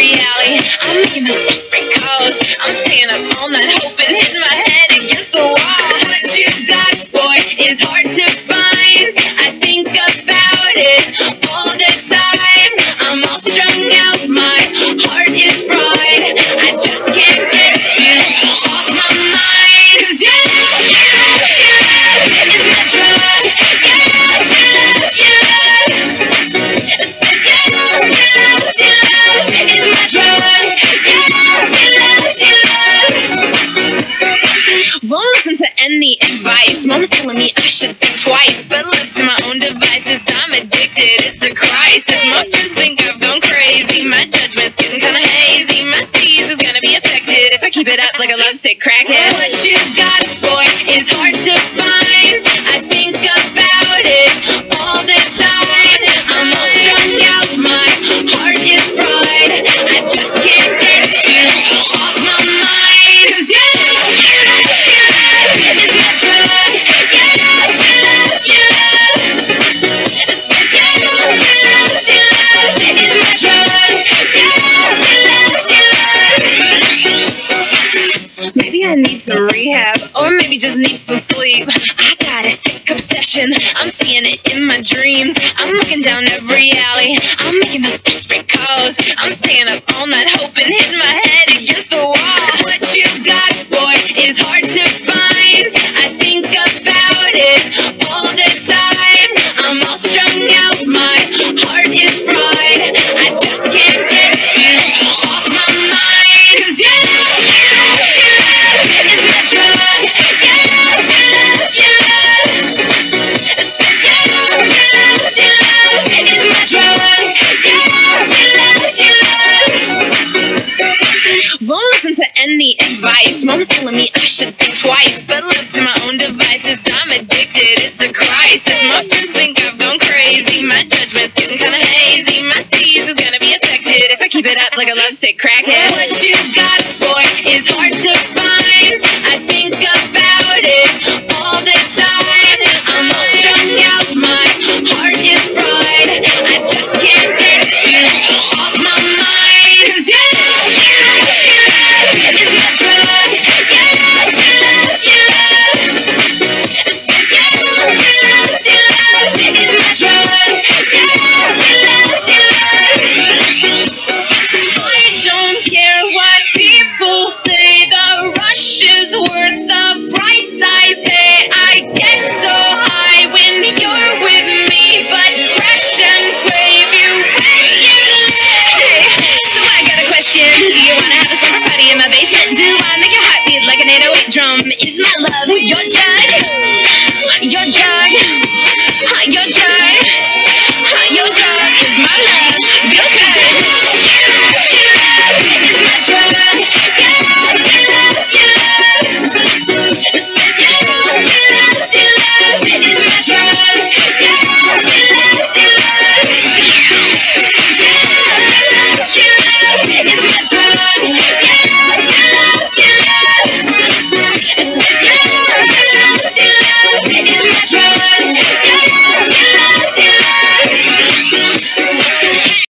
alley. I'm making those desperate calls. I'm staying up all night hoping, hitting my head against the wall. What you got, boy, is hard to to any advice. Mom's telling me I should think twice, but left to my own devices, I'm addicted. It's a crisis. My friends think I've gone crazy. My judgment's getting kinda hazy. My steez is gonna be affected if I keep it up like a lovesick crackhead. What you got, need some rehab, or maybe just need some sleep. I got a sick obsession, I'm seeing it in my dreams. I'm looking down every alley, I'm making those desperate calls. I'm staying up all night hoping, hitting my head against the wall. What you got, boy, is hard Won't the advice. Mom's telling me I should think twice, but left to my own devices, I'm addicted. It's a crisis. My friends think I've gone crazy. My judgment's getting kinda hazy. My steez is gonna be affected if I keep it up like a lovesick crackhead. What you got, boy, is hard to find. I think about it all the time. I'm all strung out. My heart is Is my?